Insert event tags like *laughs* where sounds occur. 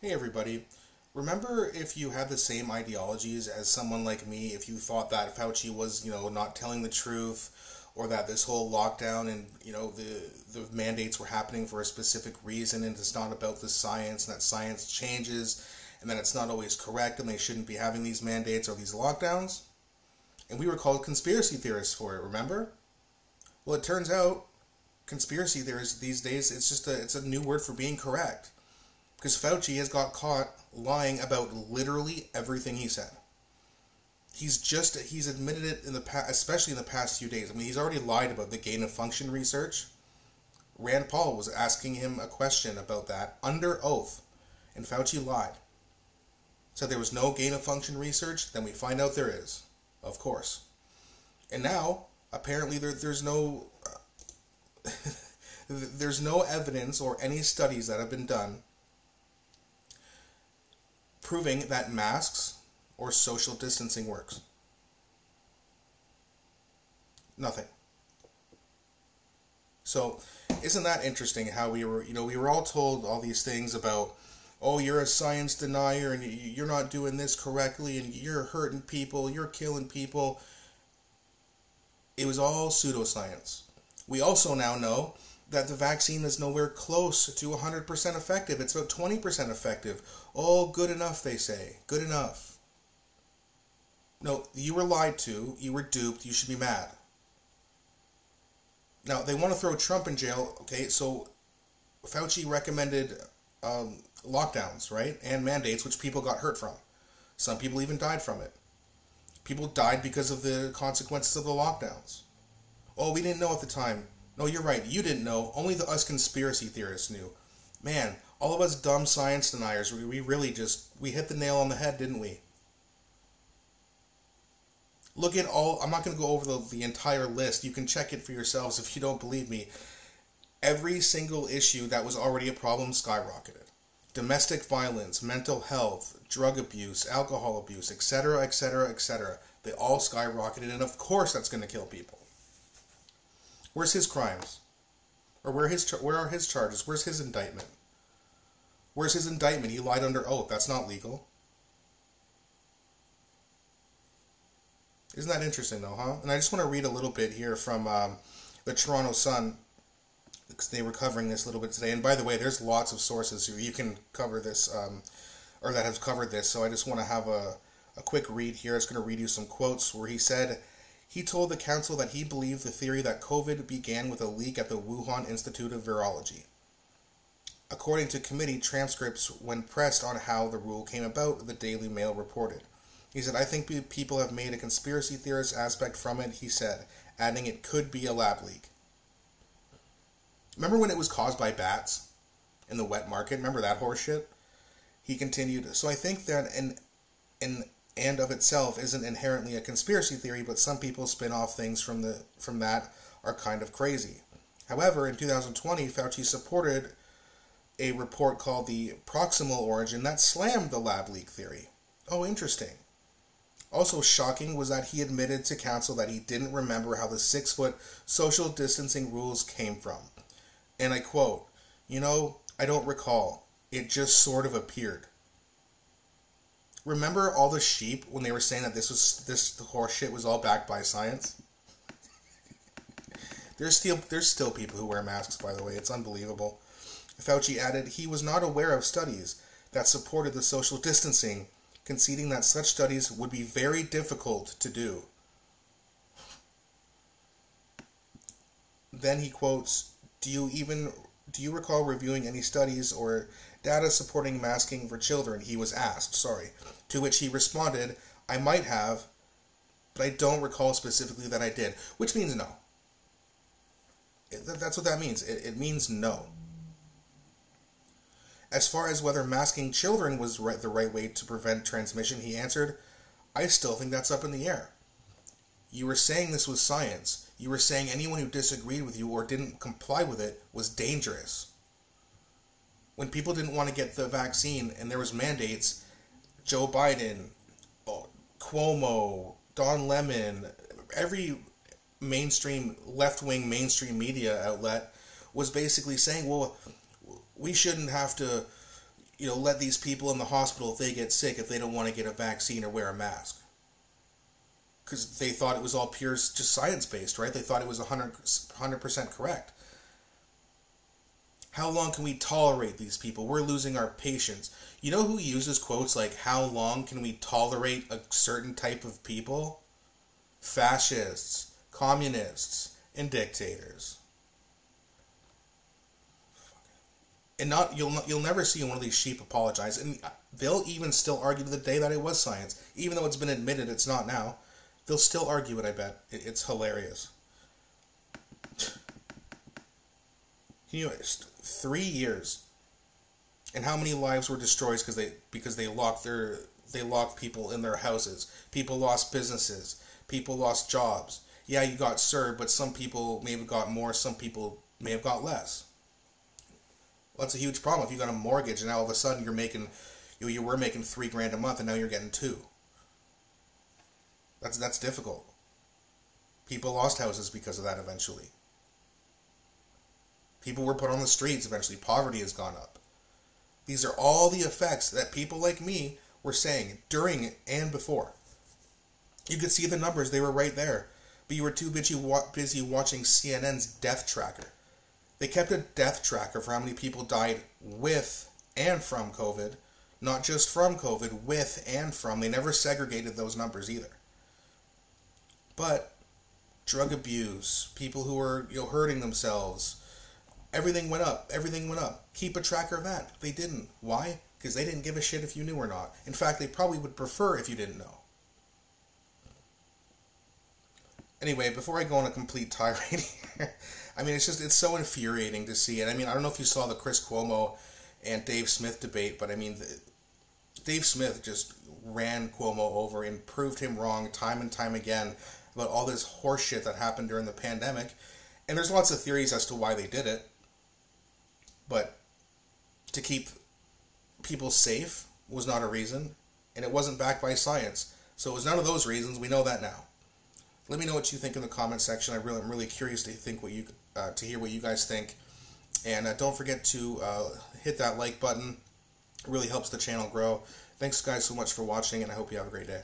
Hey everybody. Remember if you had the same ideologies as someone like me, if you thought that Fauci was, you know, not telling the truth or that this whole lockdown and, you know, the the mandates were happening for a specific reason and it's not about the science and that science changes and that it's not always correct and they shouldn't be having these mandates or these lockdowns? And we were called conspiracy theorists for it, remember? Well, it turns out conspiracy theorists these days it's just a it's a new word for being correct because Fauci has got caught lying about literally everything he said. He's just he's admitted it in the past, especially in the past few days. I mean, he's already lied about the gain of function research. Rand Paul was asking him a question about that under oath, and Fauci lied. Said there was no gain of function research. Then we find out there is, of course. And now apparently there, there's no *laughs* there's no evidence or any studies that have been done proving that masks or social distancing works. Nothing. So, isn't that interesting how we were, you know, we were all told all these things about, oh, you're a science denier and you're not doing this correctly and you're hurting people, you're killing people. It was all pseudoscience. We also now know that the vaccine is nowhere close to 100% effective. It's about 20% effective. Oh, good enough, they say. Good enough. No, you were lied to. You were duped. You should be mad. Now, they want to throw Trump in jail. Okay, so Fauci recommended um, lockdowns, right? And mandates, which people got hurt from. Some people even died from it. People died because of the consequences of the lockdowns. Oh, we didn't know at the time no, you're right. You didn't know. Only the us conspiracy theorists knew. Man, all of us dumb science deniers, we, we really just we hit the nail on the head, didn't we? Look at all. I'm not going to go over the, the entire list. You can check it for yourselves if you don't believe me. Every single issue that was already a problem skyrocketed. Domestic violence, mental health, drug abuse, alcohol abuse, etc., etc., etc. They all skyrocketed, and of course that's going to kill people. Where's his crimes? Or where his where are his charges? Where's his indictment? Where's his indictment? He lied under oath. That's not legal. Isn't that interesting, though, huh? And I just want to read a little bit here from um, the Toronto Sun because they were covering this a little bit today. And by the way, there's lots of sources you can cover this um, or that have covered this. So I just want to have a, a quick read here. It's going to read you some quotes where he said he told the council that he believed the theory that COVID began with a leak at the Wuhan Institute of Virology. According to committee transcripts, when pressed on how the rule came about, the Daily Mail reported. He said, I think people have made a conspiracy theorist aspect from it, he said, adding it could be a lab leak. Remember when it was caused by bats in the wet market? Remember that horseshit? He continued, so I think that in, in and of itself isn't inherently a conspiracy theory, but some people spin off things from the from that are kind of crazy. However, in 2020, Fauci supported a report called the proximal origin that slammed the lab leak theory. Oh, interesting. Also shocking was that he admitted to council that he didn't remember how the six foot social distancing rules came from. And I quote, You know, I don't recall. It just sort of appeared. Remember all the sheep when they were saying that this was this the horse shit was all backed by science? there's still there's still people who wear masks, by the way. It's unbelievable. Fauci added he was not aware of studies that supported the social distancing, conceding that such studies would be very difficult to do. Then he quotes, "Do you even do you recall reviewing any studies or data supporting masking for children?" He was asked. Sorry. To which he responded, I might have, but I don't recall specifically that I did, which means no. That's what that means. It, means no. As far as whether masking children was right, the right way to prevent transmission, he answered, I still think that's up in the air. You were saying this was science. You were saying anyone who disagreed with you or didn't comply with it was dangerous. When people didn't want to get the vaccine and there was mandates, Joe Biden, uh, Cuomo, Don Lemon, every mainstream left wing mainstream media outlet was basically saying, well, we shouldn't have to, you know, let these people in the hospital if they get sick if they don't want to get a vaccine or wear a mask. Because they thought it was all pure, just science based, right? They thought it was 100, 100% correct. How long can we tolerate these people? We're losing our patience. You know who uses quotes like, How long can we tolerate a certain type of people? Fascists, communists, and dictators. and not you'll you'll never see one of these sheep apologize, and they'll even still argue to the day that it was science, even though it's been admitted it's not now. They'll still argue it. I bet it's hilarious. Can you three years, and how many lives were destroyed because they because they locked their they locked people in their houses. People lost businesses. People lost jobs. Yeah, you got CERB, but some people may have got more. Some people may have got less. Well, that's a huge problem. If you got a mortgage and now all of a sudden you're making, you, know, you were making three grand a month and now you're getting two. That's that's difficult. People lost houses because of that eventually. People were put on the streets eventually. Poverty has gone up. These are all the effects that people like me were saying during and before. You could see the numbers, they were right there. But you were too busy, busy watching CNN's death tracker. They kept a death tracker for how many people died with and from COVID, not just from COVID, with and from. They never segregated those numbers either. But drug abuse, people who were you know hurting themselves, everything went up. Everything went up. Keep a tracker of that. They didn't. Why? Because they didn't give a shit if you knew or not. In fact, they probably would prefer if you didn't know. Anyway, before I go on a complete tirade *laughs* here, I mean, it's just it's so infuriating to see it. I mean, I don't know if you saw the Chris Cuomo and Dave Smith debate, but I mean, the, Dave Smith just ran Cuomo over and proved him wrong time and time again about all this horseshit that happened during the pandemic. And there's lots of theories as to why they did it, but to keep people safe was not a reason, and it wasn't backed by science. So it was none of those reasons. We know that now. Let me know what you think in the comment section. I really, I'm really curious to think what you uh, to hear what you guys think. And uh, don't forget to uh, hit that like button. It really helps the channel grow. Thanks, guys, so much for watching, and I hope you have a great day.